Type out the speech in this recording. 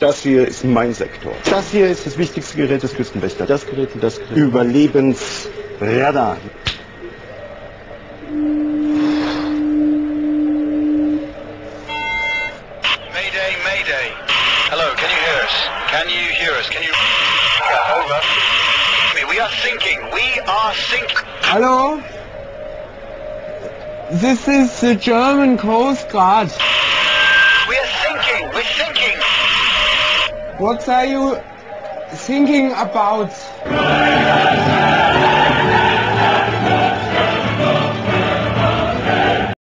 Das hier ist mein Sektor. Das hier ist das wichtigste Gerät des Küstenwächters. Das Gerät und das Gerät. Überlebensradar. Mayday, Mayday. Hello, can you hear us? Can you hear us? Can you... Yeah, over. We are sinking. We are sinking. Hello? This is the German Coast Guard. What are you thinking about?